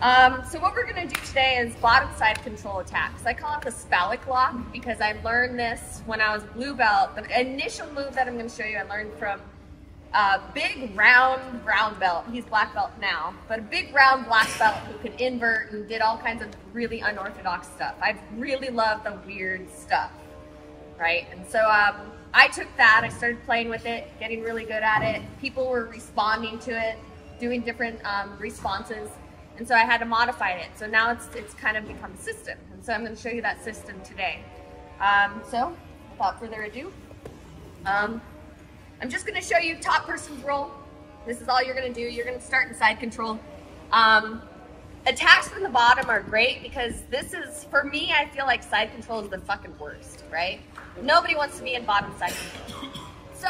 Um, so what we're gonna do today is bottom side control attacks. I call it the spallic lock because I learned this when I was blue belt. The initial move that I'm gonna show you, I learned from a big round brown belt. He's black belt now, but a big round black belt who could invert and did all kinds of really unorthodox stuff. I really love the weird stuff, right? And so um, I took that, I started playing with it, getting really good at it. People were responding to it, doing different um, responses. And so I had to modify it. So now it's, it's kind of become a system. And so I'm gonna show you that system today. Um, so without further ado, um, I'm just gonna show you top person's role. This is all you're gonna do. You're gonna start in side control. Um, attacks from the bottom are great because this is, for me, I feel like side control is the fucking worst, right? Nobody wants to be in bottom side control. So,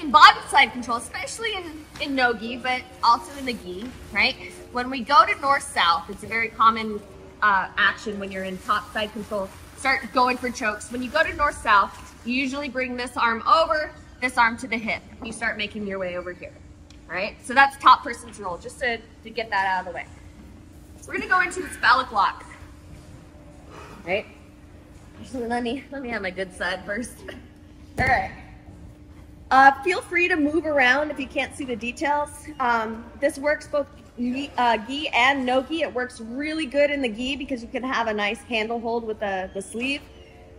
in bottom side control, especially in, in no-gi, but also in the gi, right? When we go to north-south, it's a very common uh, action when you're in top side control. Start going for chokes. When you go to north-south, you usually bring this arm over, this arm to the hip. You start making your way over here, right? So that's top person's roll, just to, to get that out of the way. We're gonna go into the Spalic lock, right? Let me, let me have my good side first. All right. Uh, feel free to move around if you can't see the details. Um, this works both gi, uh, gi and no gi. It works really good in the gi because you can have a nice handle hold with the, the sleeve.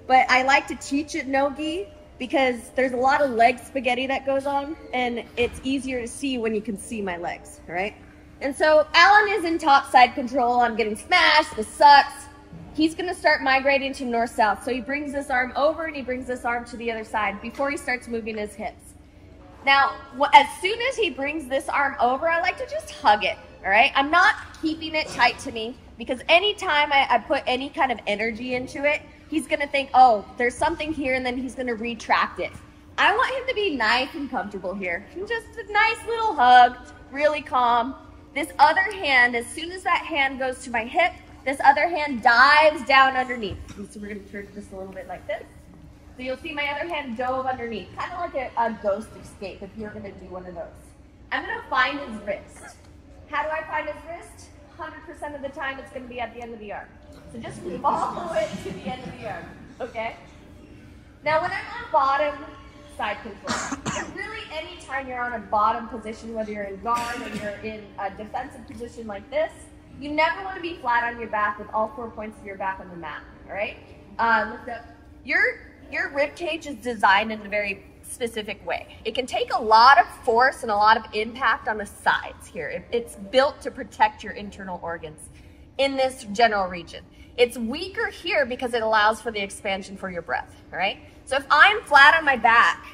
But I like to teach it no gi because there's a lot of leg spaghetti that goes on and it's easier to see when you can see my legs, right? And so Alan is in top side control. I'm getting smashed. This sucks. He's going to start migrating to north-south. So he brings this arm over and he brings this arm to the other side before he starts moving his hips. Now, as soon as he brings this arm over, I like to just hug it, all right? I'm not keeping it tight to me because anytime I, I put any kind of energy into it, he's going to think, oh, there's something here, and then he's going to retract it. I want him to be nice and comfortable here. Just a nice little hug, really calm. This other hand, as soon as that hand goes to my hip, this other hand dives down underneath. So we're gonna turn just a little bit like this. So you'll see my other hand dove underneath, kind of like a, a ghost escape if you're gonna do one of those. I'm gonna find his wrist. How do I find his wrist? 100% of the time it's gonna be at the end of the arm. So just follow it to the end of the arm, okay? Now when I'm on bottom side control, really anytime you're on a bottom position, whether you're in guard or you're in a defensive position like this, you never want to be flat on your back with all four points of your back on the mat, all right? Um, Lift up. Your, your rib cage is designed in a very specific way. It can take a lot of force and a lot of impact on the sides here. It, it's built to protect your internal organs in this general region. It's weaker here because it allows for the expansion for your breath, all right? So if I'm flat on my back,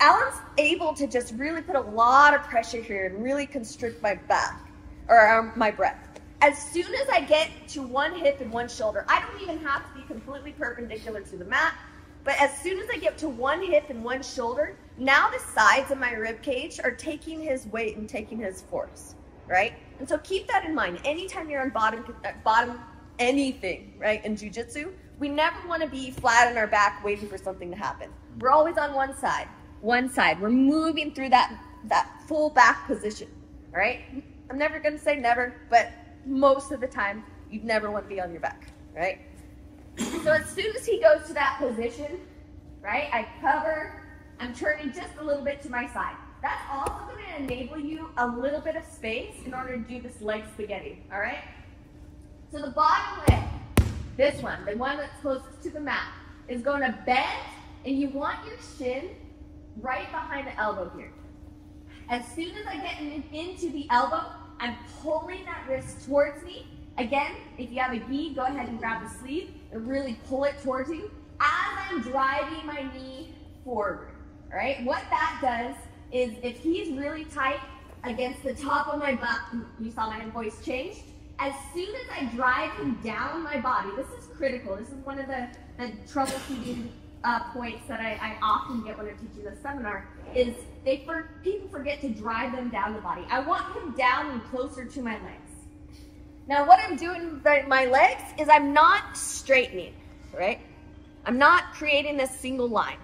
Alan's able to just really put a lot of pressure here and really constrict my back or my breath. As soon as I get to one hip and one shoulder, I don't even have to be completely perpendicular to the mat, but as soon as I get to one hip and one shoulder, now the sides of my rib cage are taking his weight and taking his force, right? And so keep that in mind. Anytime you're on bottom, uh, bottom anything, right, in jujitsu, we never want to be flat on our back waiting for something to happen. We're always on one side, one side. We're moving through that, that full back position, right? I'm never going to say never, but most of the time, you never want to be on your back, right? so as soon as he goes to that position, right, I cover, I'm turning just a little bit to my side. That's also going to enable you a little bit of space in order to do this leg spaghetti, all right? So the bottom leg, this one, the one that's closest to the mat, is going to bend, and you want your shin right behind the elbow here. As soon as I get in, into the elbow, I'm pulling that wrist towards me. Again, if you have a gi, go ahead and grab the sleeve and really pull it towards you as I'm driving my knee forward. All right, what that does is if he's really tight against the top of my butt, you saw my voice change. As soon as I drive him down my body, this is critical. This is one of the, the troubleshooting uh, points that I, I, often get when I'm teaching this seminar is they for, people forget to drive them down the body. I want them down and closer to my legs. Now what I'm doing with my legs is I'm not straightening, right? I'm not creating a single line.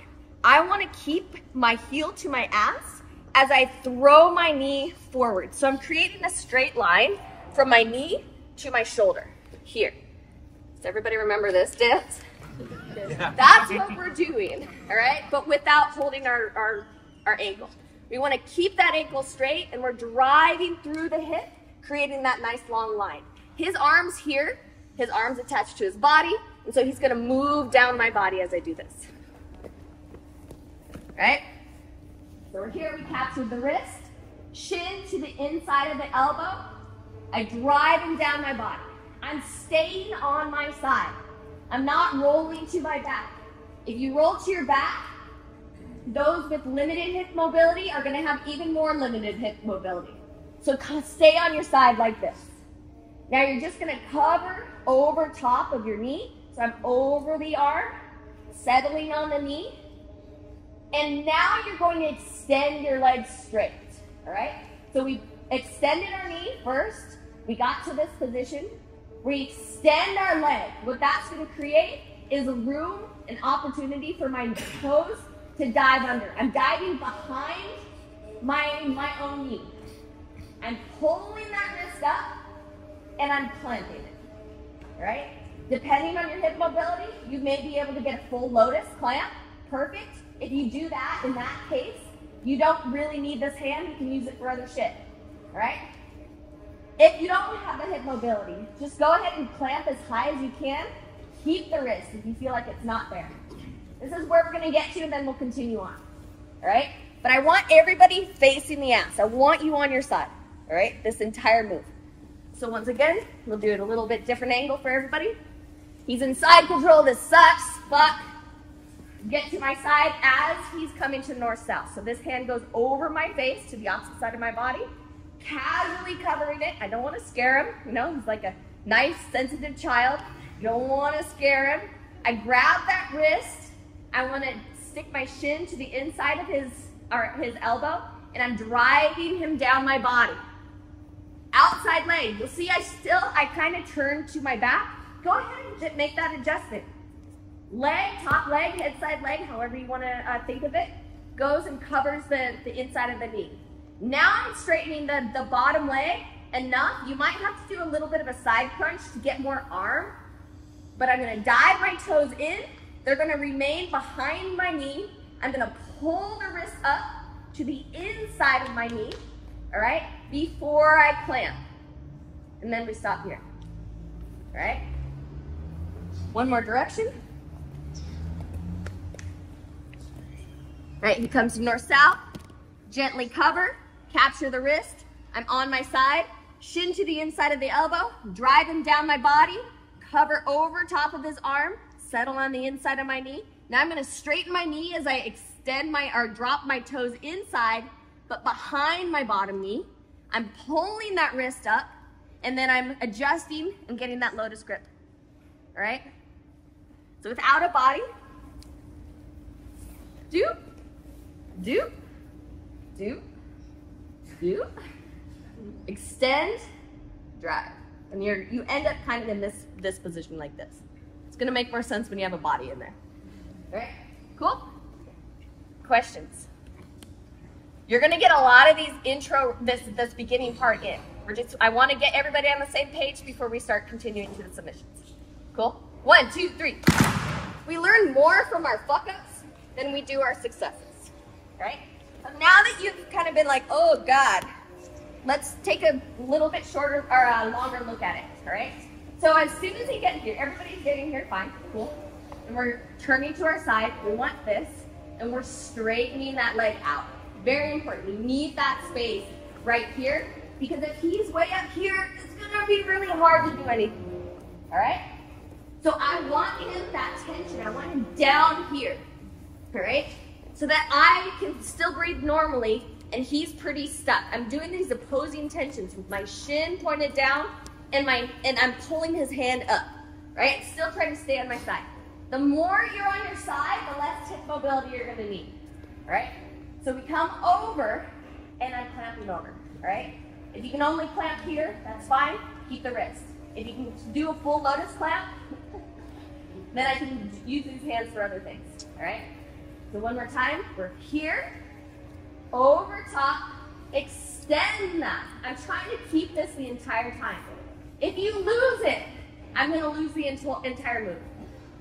I want to keep my heel to my ass as I throw my knee forward. So I'm creating a straight line from my knee to my shoulder here. Does everybody remember this dance? That's what we're doing, all right? But without holding our, our, our ankle. We want to keep that ankle straight and we're driving through the hip, creating that nice long line. His arms here, his arms attached to his body, and so he's going to move down my body as I do this. Right? So we're here, we captured the wrist, shin to the inside of the elbow. I drive him down my body. I'm staying on my side. I'm not rolling to my back. If you roll to your back, those with limited hip mobility are going to have even more limited hip mobility. So stay on your side like this. Now you're just going to cover over top of your knee. So I'm over the arm, settling on the knee. And now you're going to extend your legs straight. All right? So we extended our knee first. We got to this position. We extend our leg. What that's going to create is a room, an opportunity for my toes to dive under. I'm diving behind my, my own knee. I'm pulling that wrist up and I'm planting it. Right? Depending on your hip mobility, you may be able to get a full lotus clamp. Perfect. If you do that, in that case, you don't really need this hand. You can use it for other shit. Right? If you don't have the hip mobility, just go ahead and clamp as high as you can. Keep the wrist if you feel like it's not there. This is where we're going to get to, and then we'll continue on. All right? But I want everybody facing the ass. I want you on your side. All right? This entire move. So once again, we'll do it a little bit different angle for everybody. He's in side control. This sucks. Fuck. Get to my side as he's coming to north-south. So this hand goes over my face to the opposite side of my body casually covering it. I don't want to scare him. You know, he's like a nice, sensitive child. You don't want to scare him. I grab that wrist. I want to stick my shin to the inside of his, or his elbow, and I'm driving him down my body. Outside leg. You'll see I still, I kind of turn to my back. Go ahead and make that adjustment. Leg, top leg, head side leg, however you want to uh, think of it, goes and covers the, the inside of the knee. Now I'm straightening the, the bottom leg enough. You might have to do a little bit of a side crunch to get more arm, but I'm gonna dive my toes in. They're gonna remain behind my knee. I'm gonna pull the wrist up to the inside of my knee, all right, before I clamp. And then we stop here, all right? One more direction. All right, he comes north-south, gently cover, capture the wrist. I'm on my side, shin to the inside of the elbow, drive him down my body, cover over top of his arm, settle on the inside of my knee. Now I'm gonna straighten my knee as I extend my, or drop my toes inside, but behind my bottom knee. I'm pulling that wrist up, and then I'm adjusting and getting that lotus grip, all right? So without a body, do, do, do, do, extend, drive. And you're, you end up kind of in this, this position like this. It's gonna make more sense when you have a body in there. All right, cool? Questions? You're gonna get a lot of these intro, this, this beginning part in. We're just, I wanna get everybody on the same page before we start continuing to the submissions. Cool? One, two, three. We learn more from our fuck ups than we do our successes, right? Now that you've kind of been like, oh God, let's take a little bit shorter or a longer look at it, all right? So as soon as you get here, everybody's getting here, fine, cool. And we're turning to our side, we want this, and we're straightening that leg out. Very important, we need that space right here, because if he's way up here, it's gonna be really hard to do anything, all right? So I want him, that tension, I want him down here, all right? So that I can still breathe normally and he's pretty stuck. I'm doing these opposing tensions with my shin pointed down and my and I'm pulling his hand up, right? Still trying to stay on my side. The more you're on your side, the less hip mobility you're gonna need, right? So we come over and I'm clamping over, right? If you can only clamp here, that's fine, keep the wrist. If you can do a full lotus clamp, then I can use these hands for other things, all right? So one more time, we're here, over top, extend that. I'm trying to keep this the entire time. If you lose it, I'm gonna lose the entire move.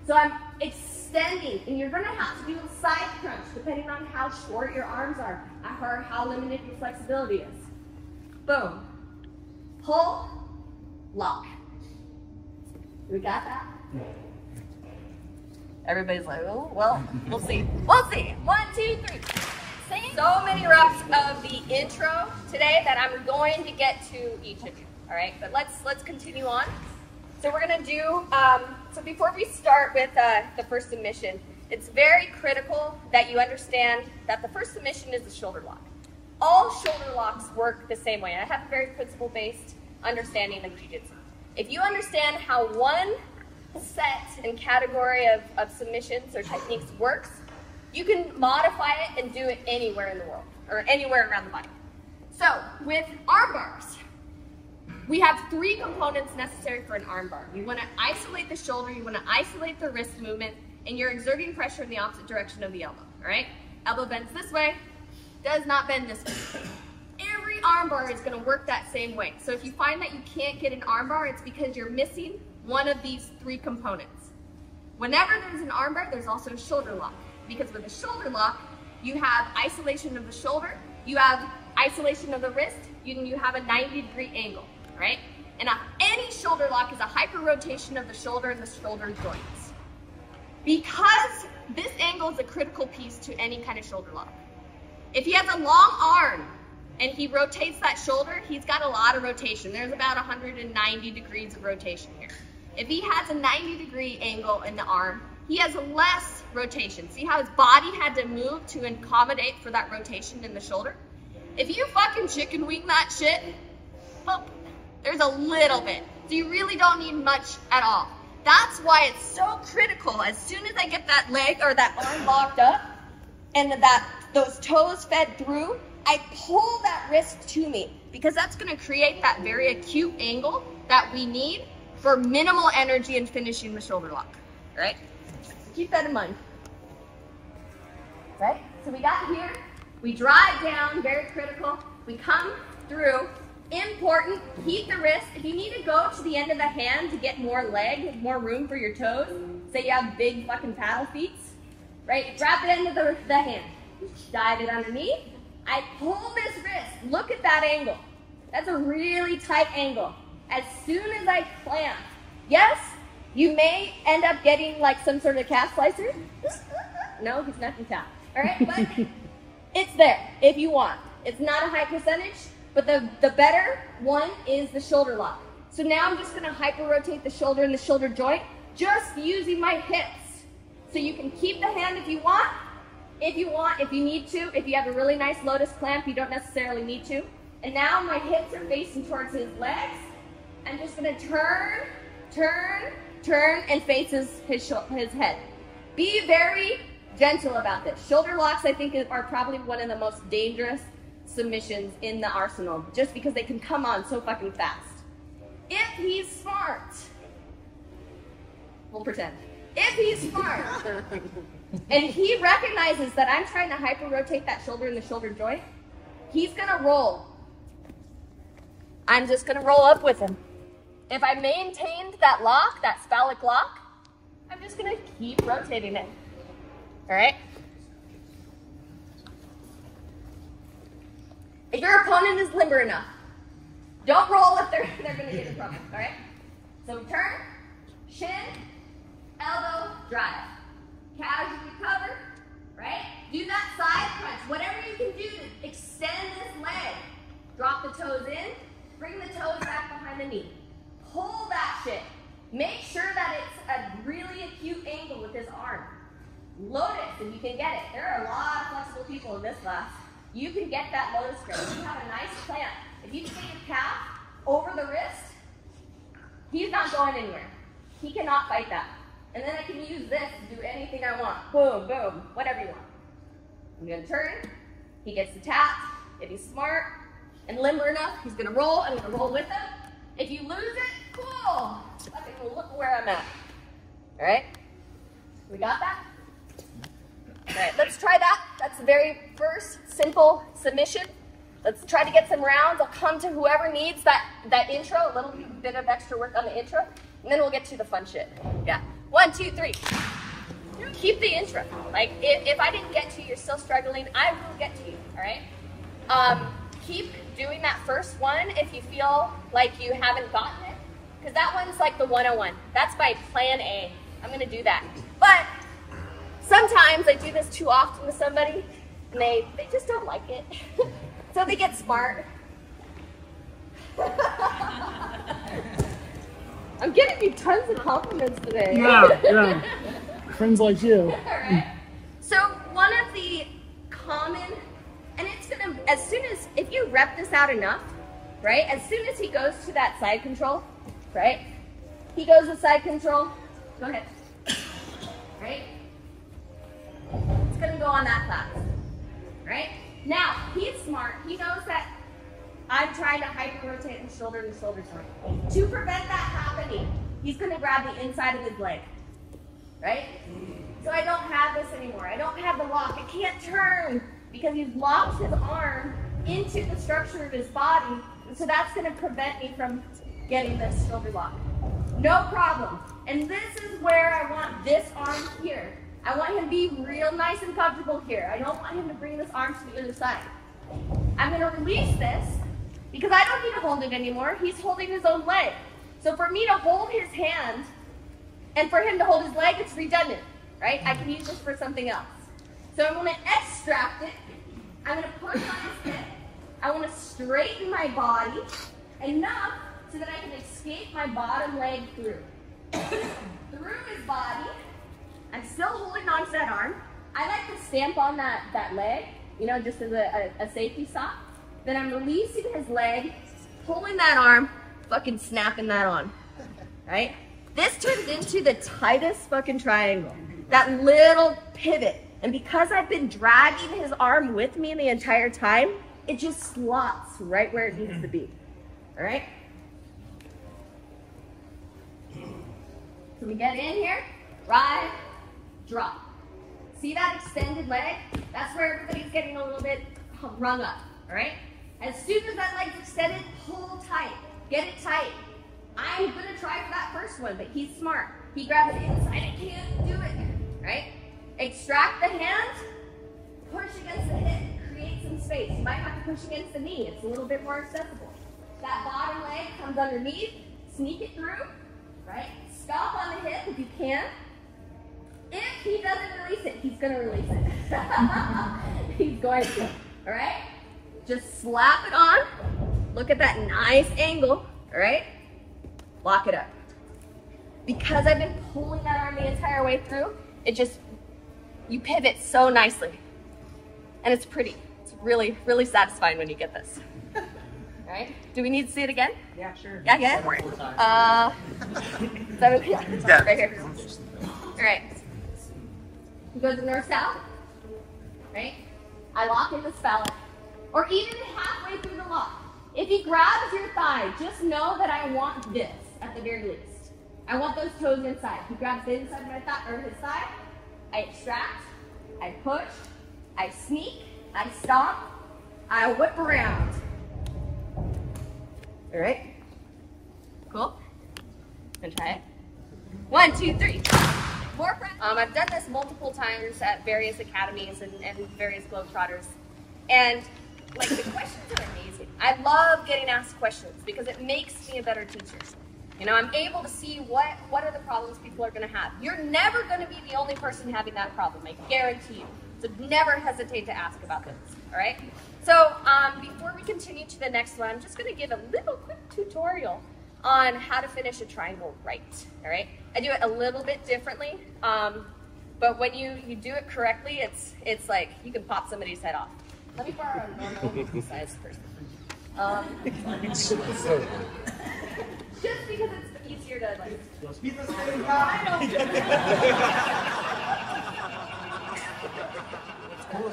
So I'm extending, and you're gonna have to do a side crunch depending on how short your arms are uh, or how limited your flexibility is. Boom. Pull, lock. We got that? Everybody's like, oh, well, we'll see. We'll see. One, two, three. So many reps of the intro today that I'm going to get to each of you. All right, but let's let's continue on. So we're gonna do. Um, so before we start with uh, the first submission, it's very critical that you understand that the first submission is the shoulder lock. All shoulder locks work the same way. I have a very principle-based understanding of jiu-jitsu. If you understand how one set and category of, of submissions or techniques works, you can modify it and do it anywhere in the world or anywhere around the body. So with arm bars, we have three components necessary for an arm bar. You want to isolate the shoulder, you want to isolate the wrist movement, and you're exerting pressure in the opposite direction of the elbow, all right? Elbow bends this way, does not bend this way. Every arm bar is going to work that same way. So if you find that you can't get an arm bar, it's because you're missing one of these three components. Whenever there's an arm bar, there's also a shoulder lock. Because with a shoulder lock, you have isolation of the shoulder, you have isolation of the wrist, you, you have a 90 degree angle, right? And a, any shoulder lock is a hyper rotation of the shoulder and the shoulder joints. Because this angle is a critical piece to any kind of shoulder lock. If he has a long arm and he rotates that shoulder, he's got a lot of rotation. There's about 190 degrees of rotation here. If he has a 90 degree angle in the arm, he has less rotation. See how his body had to move to accommodate for that rotation in the shoulder? If you fucking chicken wing that shit, oh, there's a little bit. So you really don't need much at all. That's why it's so critical. As soon as I get that leg or that arm locked up and that those toes fed through, I pull that wrist to me because that's gonna create that very acute angle that we need for minimal energy in finishing the shoulder lock, right? Keep that in mind. Right? So we got here, we drive down, very critical. We come through, important, keep the wrist. If you need to go to the end of the hand to get more leg, more room for your toes, say you have big fucking paddle feet, right? Grab end of the, the hand, dive it underneath. I pull this wrist, look at that angle. That's a really tight angle. As soon as I clamp, yes, you may end up getting like some sort of calf slicer. no, he's not in town. All right, but it's there if you want. It's not a high percentage, but the, the better one is the shoulder lock. So now I'm just gonna hyper rotate the shoulder and the shoulder joint, just using my hips. So you can keep the hand if you want. If you want, if you need to, if you have a really nice lotus clamp, you don't necessarily need to. And now my hips are facing towards his legs. I'm just gonna turn, turn, turn, and face his, his, his head. Be very gentle about this. Shoulder locks, I think, are probably one of the most dangerous submissions in the arsenal, just because they can come on so fucking fast. If he's smart, we'll pretend. If he's smart, and he recognizes that I'm trying to hyper rotate that shoulder and the shoulder joint, he's gonna roll. I'm just gonna roll up with him. If I maintained that lock, that phallic lock, I'm just gonna keep rotating it. All right? If your opponent is limber enough, don't roll if they're, they're gonna get in trouble, all right? So turn, shin, elbow, drive. Casually cover, right? Do that side crunch, whatever you can do to extend this leg. Drop the toes in, bring the toes back behind the knee. Pull that shit. Make sure that it's a really acute angle with his arm. Lotus, if you can get it. There are a lot of flexible people in this class. You can get that lotus grip. You have a nice clamp. If you take your calf over the wrist, he's not going anywhere. He cannot fight that. And then I can use this to do anything I want. Boom, boom, whatever you want. I'm gonna turn. He gets the tap. If he's smart and limber enough, he's gonna roll. I'm gonna roll with him. If you lose it, cool. Okay, look where I'm at. All right? We got that? All right, let's try that. That's the very first simple submission. Let's try to get some rounds. I'll come to whoever needs that, that intro, a little bit of extra work on the intro, and then we'll get to the fun shit. Yeah. One, two, three. Keep the intro. Like, if, if I didn't get to you, you're still struggling, I will get to you, all right? Um, keep doing that first one if you feel like you haven't gotten because that one's like the 101. That's my plan A. I'm gonna do that. But sometimes I do this too often with somebody, and they, they just don't like it. so they get smart. I'm getting you tons of compliments today. Yeah, yeah. Friends like you. So one of the common, and it's gonna, as soon as, if you rep this out enough, right? As soon as he goes to that side control, right? He goes with side control. Go ahead. Right? It's gonna go on that class. Right? Now, he's smart. He knows that I'm trying to hyper rotate his shoulder and shoulder joint. To prevent that happening, he's gonna grab the inside of his leg. Right? So I don't have this anymore. I don't have the lock. I can't turn because he's locked his arm into the structure of his body. So that's gonna prevent me from getting this shoulder lock. No problem. And this is where I want this arm here. I want him to be real nice and comfortable here. I don't want him to bring this arm to the other side. I'm gonna release this because I don't need to hold it anymore. He's holding his own leg. So for me to hold his hand and for him to hold his leg, it's redundant, right? I can use this for something else. So I'm gonna extract it. I'm gonna push on his hip. I wanna straighten my body enough so that I can escape my bottom leg through. through his body. I'm still holding on to that arm. I like to stamp on that, that leg, you know, just as a, a, a safety stop. Then I'm releasing his leg, pulling that arm, fucking snapping that on, right? This turns into the tightest fucking triangle. That little pivot. And because I've been dragging his arm with me the entire time, it just slots right where it needs to be. All right? So we get in here, ride, drop. See that extended leg? That's where everybody's getting a little bit rung up, all right? As soon as that leg's extended, pull tight. Get it tight. I'm gonna try for that first one, but he's smart. He grabs the inside, I can't do it, right? Extract the hand, push against the hip, create some space. You might have to push against the knee. It's a little bit more accessible. That bottom leg comes underneath, sneak it through, right? Stop on the hip if you can. If he doesn't release it, he's gonna release it. he's going to, all right? Just slap it on. Look at that nice angle, all right? Lock it up. Because I've been pulling that arm the entire way through, it just, you pivot so nicely. And it's pretty. It's really, really satisfying when you get this. All right? Do we need to see it again? Yeah, sure. Yeah, yeah. Uh, seven, yeah, Yeah. right here. All right. He goes north south. Right. I lock in the spell, or even halfway through the lock. If he grabs your thigh, just know that I want this at the very least. I want those toes inside. He grabs the inside of my thigh or his thigh. I extract. I push. I sneak. I stomp. I whip around. All right. Cool. Gonna try it. One, two, three. More practice. Um, I've done this multiple times at various academies and, and various Globetrotters. And like the questions are amazing. I love getting asked questions because it makes me a better teacher. You know, I'm able to see what, what are the problems people are gonna have. You're never gonna be the only person having that problem, I guarantee you. So never hesitate to ask about this, all right? So um, before we continue to the next one, I'm just gonna give a little quick tutorial on how to finish a triangle right, all right? I do it a little bit differently, um, but when you, you do it correctly, it's, it's like you can pop somebody's head off. Let me borrow a normal size person. Um, just because it's easier to like.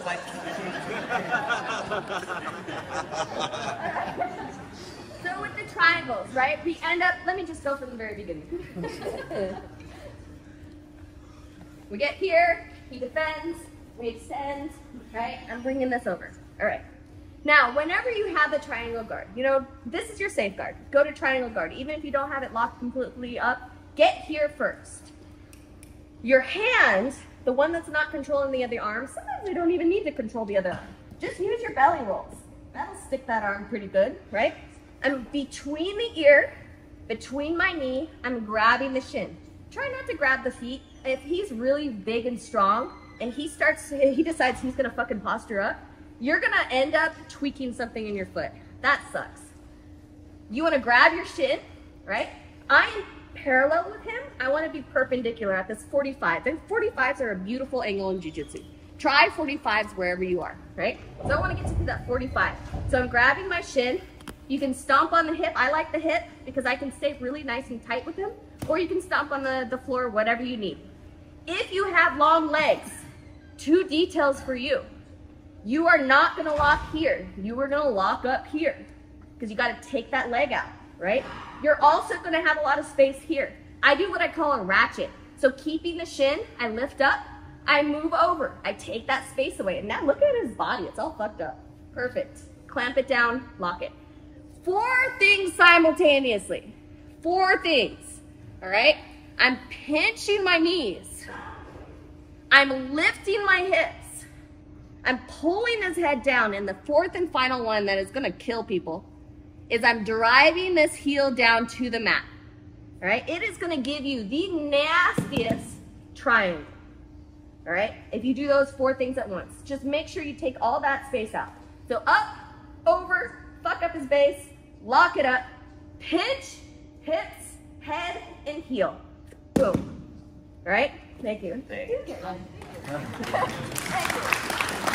Know. So with the triangles, right? We end up. Let me just go from the very beginning. we get here. He defends. we extend, right? I'm bringing this over. All right. Now, whenever you have the triangle guard, you know, this is your safeguard. Go to triangle guard. Even if you don't have it locked completely up, get here first. Your hand, the one that's not controlling the other arm, sometimes you don't even need to control the other arm. Just use your belly rolls. That'll stick that arm pretty good, right? I'm between the ear, between my knee, I'm grabbing the shin. Try not to grab the feet. If he's really big and strong and he starts, he decides he's gonna fucking posture up, you're gonna end up tweaking something in your foot. That sucks. You wanna grab your shin, right? I am parallel with him. I wanna be perpendicular at this 45. And 45s are a beautiful angle in jujitsu. Try 45s wherever you are, right? So I wanna get to that 45. So I'm grabbing my shin. You can stomp on the hip. I like the hip because I can stay really nice and tight with him. Or you can stomp on the, the floor, whatever you need. If you have long legs, two details for you. You are not gonna lock here. You are gonna lock up here because you gotta take that leg out, right? You're also gonna have a lot of space here. I do what I call a ratchet. So keeping the shin, I lift up, I move over, I take that space away. And now look at his body, it's all fucked up. Perfect. Clamp it down, lock it. Four things simultaneously. Four things, all right? I'm pinching my knees. I'm lifting my hips. I'm pulling his head down. And the fourth and final one that is gonna kill people is I'm driving this heel down to the mat. All right, it is gonna give you the nastiest triangle. All right, if you do those four things at once, just make sure you take all that space out. So up, over, fuck up his base, lock it up, pinch, hips, head, and heel. Boom. All right, thank you. Thank you. Thank you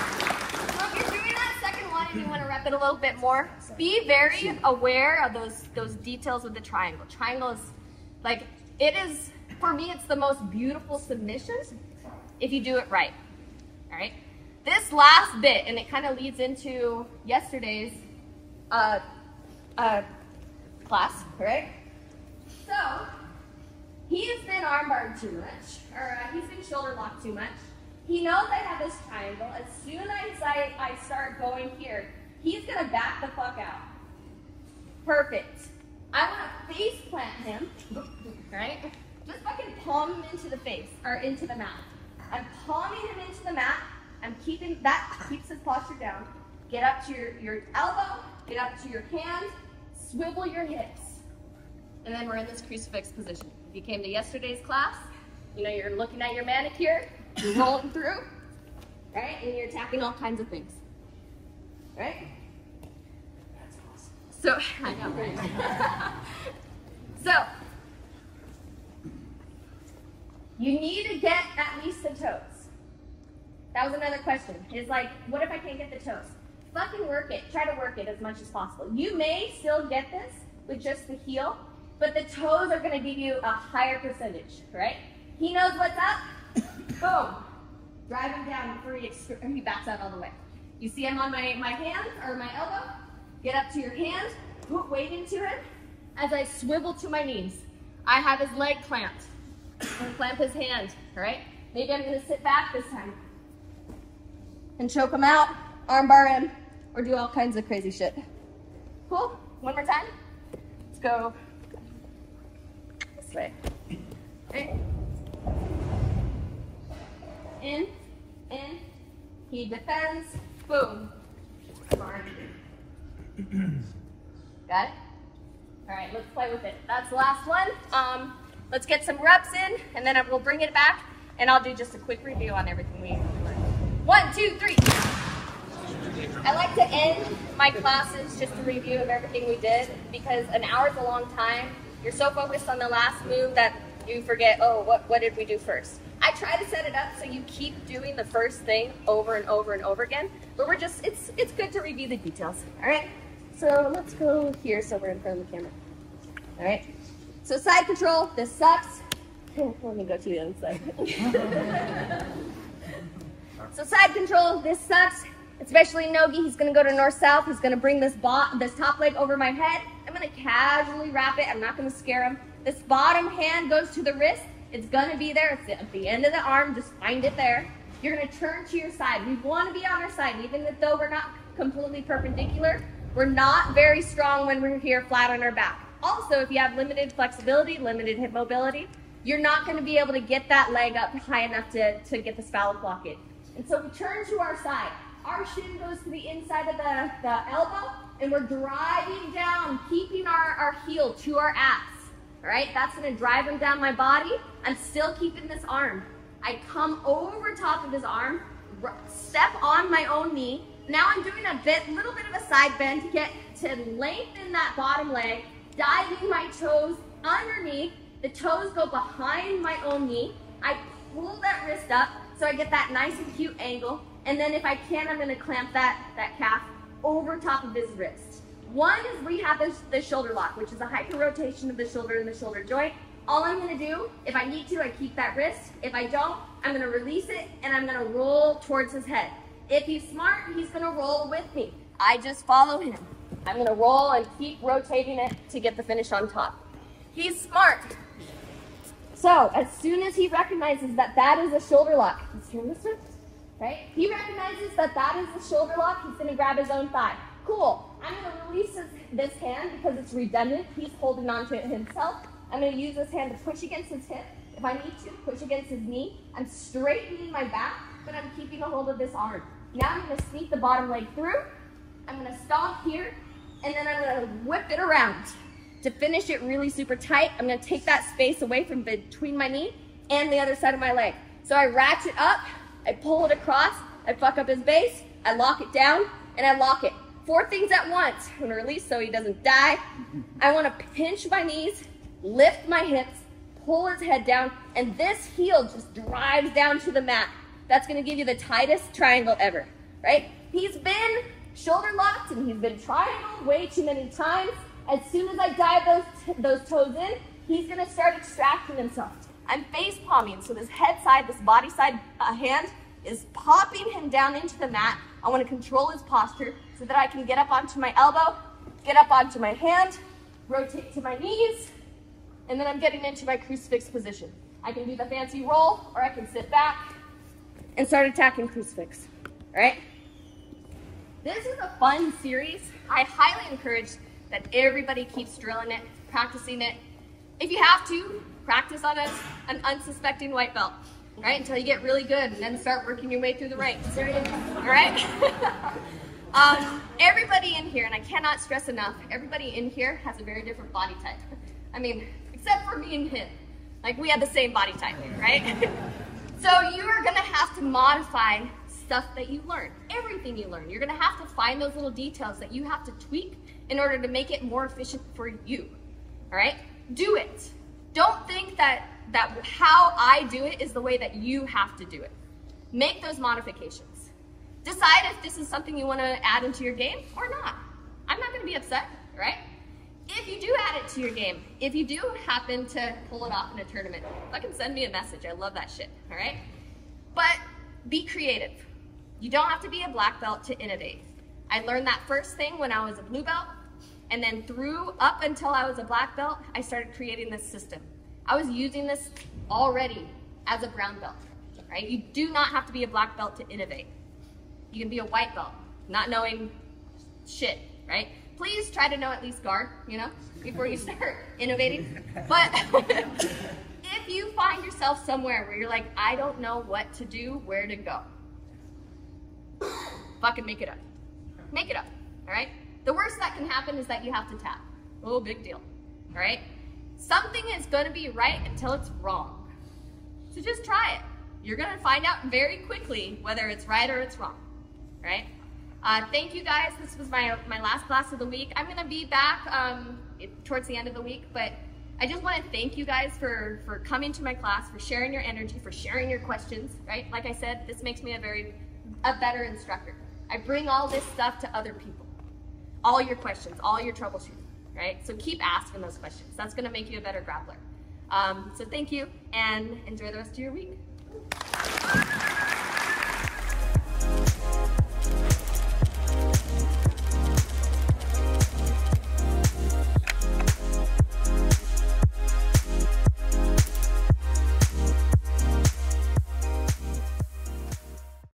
if you want to rep it a little bit more, be very aware of those those details with the triangle. Triangle is like it is for me. It's the most beautiful submission if you do it right. All right. This last bit, and it kind of leads into yesterday's uh, uh, class, right? So he has been armbarred too much, or uh, he's been shoulder locked too much. He knows I have this triangle. As soon as I, I start going here, he's gonna back the fuck out. Perfect. I wanna face plant him, right? Just fucking palm him into the face, or into the mat. I'm palming him into the mat. I'm keeping, that keeps his posture down. Get up to your, your elbow, get up to your hand, swivel your hips. And then we're in this crucifix position. If you came to yesterday's class, you know, you're looking at your manicure, you're rolling through, right? And you're attacking all kinds of things, right? That's awesome. So, I know, right? so, you need to get at least the toes. That was another question. Is like, what if I can't get the toes? Fucking work it. Try to work it as much as possible. You may still get this with just the heel, but the toes are going to give you a higher percentage, right? He knows what's up. Boom. Drive him down before he, he backs out all the way. You see him on my, my hand or my elbow? Get up to your hand, put weight into it. As I swivel to my knees, I have his leg clamped. And clamp his hand, all right? Maybe I'm gonna sit back this time. And choke him out, armbar him, or do all kinds of crazy shit. Cool? One more time. Let's go this way. Okay in, in, he defends, boom. Got it? All right, let's play with it. That's the last one. Um, let's get some reps in, and then we'll bring it back, and I'll do just a quick review on everything we learned. One, two, three. I like to end my classes just a review of everything we did because an hour is a long time. You're so focused on the last move that you forget, oh, what, what did we do first? I try to set it up so you keep doing the first thing over and over and over again, but we're just, it's, it's good to review the details, all right? So let's go here so we're in front of the camera. All right, so side control, this sucks. Let me go to the other side. so side control, this sucks. Especially Nogi, he's gonna go to north-south. He's gonna bring this, bot this top leg over my head. I'm gonna casually wrap it. I'm not gonna scare him. This bottom hand goes to the wrist. It's gonna be there. It's at the end of the arm. Just find it there. you're gonna turn to your side. We wanna be on our side, even though we're not completely perpendicular. We're not very strong when we're here flat on our back. Also, if you have limited flexibility, limited hip mobility, you're not gonna be able to get that leg up high enough to, to get the phallic lock in. And so we turn to our side. Our shin goes to the inside of the, the elbow, and we're driving down, keeping our, our heel to our ass. All right, that's gonna drive him down my body. I'm still keeping this arm. I come over top of his arm, step on my own knee. Now I'm doing a bit, little bit of a side bend to get to lengthen that bottom leg, diving my toes underneath. The toes go behind my own knee. I pull that wrist up so I get that nice and cute angle. And then if I can, I'm gonna clamp that, that calf over top of his wrist. One is rehab the, the shoulder lock, which is a hyper rotation of the shoulder and the shoulder joint. All I'm gonna do, if I need to, I keep that wrist. If I don't, I'm gonna release it and I'm gonna roll towards his head. If he's smart, he's gonna roll with me. I just follow him. I'm gonna roll and keep rotating it to get the finish on top. He's smart. So as soon as he recognizes that that is a shoulder lock, let's turn this way, right? He recognizes that that is the shoulder lock, he's gonna grab his own thigh. Cool, I'm gonna release his, this hand because it's redundant. He's holding on to it himself. I'm gonna use this hand to push against his hip. If I need to, push against his knee. I'm straightening my back, but I'm keeping a hold of this arm. Now I'm gonna sneak the bottom leg through. I'm gonna stomp here, and then I'm gonna whip it around. To finish it really super tight, I'm gonna take that space away from between my knee and the other side of my leg. So I ratchet up, I pull it across, I fuck up his base, I lock it down, and I lock it. Four things at once. I'm gonna release so he doesn't die. I wanna pinch my knees, lift my hips, pull his head down, and this heel just drives down to the mat. That's gonna give you the tightest triangle ever, right? He's been shoulder locked and he's been triangle way too many times. As soon as I dive those, those toes in, he's gonna start extracting himself. I'm face palming, so this head side, this body side uh, hand is popping him down into the mat. I wanna control his posture so that I can get up onto my elbow, get up onto my hand, rotate to my knees, and then I'm getting into my crucifix position. I can do the fancy roll, or I can sit back and start attacking crucifix, all right? This is a fun series. I highly encourage that everybody keeps drilling it, practicing it. If you have to, practice on a, an unsuspecting white belt, right? Until you get really good and then start working your way through the ranks, all right? um, everybody in here, and I cannot stress enough, everybody in here has a very different body type. I mean, except for me and him. Like we have the same body type, right? so you are gonna have to modify stuff that you learn, everything you learn. You're gonna have to find those little details that you have to tweak in order to make it more efficient for you, all right? Do it. Don't think that, that how I do it is the way that you have to do it. Make those modifications. Decide if this is something you wanna add into your game or not. I'm not gonna be upset, right? If you do add it to your game, if you do happen to pull it off in a tournament, fucking send me a message. I love that shit, all right? But be creative. You don't have to be a black belt to innovate. I learned that first thing when I was a blue belt, and then through up until I was a black belt, I started creating this system. I was using this already as a brown belt, right? You do not have to be a black belt to innovate. You can be a white belt, not knowing shit, right? Please try to know at least guard, you know, before you start innovating. But if you find yourself somewhere where you're like, I don't know what to do, where to go, fucking make it up. Make it up, all right? The worst that can happen is that you have to tap. Oh, big deal, all right? Something is gonna be right until it's wrong. So just try it. You're gonna find out very quickly whether it's right or it's wrong, right? Uh, thank you guys. This was my, my last class of the week. I'm gonna be back um, towards the end of the week, but I just wanna thank you guys for, for coming to my class, for sharing your energy, for sharing your questions, right? Like I said, this makes me a very, a better instructor. I bring all this stuff to other people. All your questions, all your troubleshooting, right? So keep asking those questions. That's gonna make you a better grappler. Um, so thank you and enjoy the rest of your week.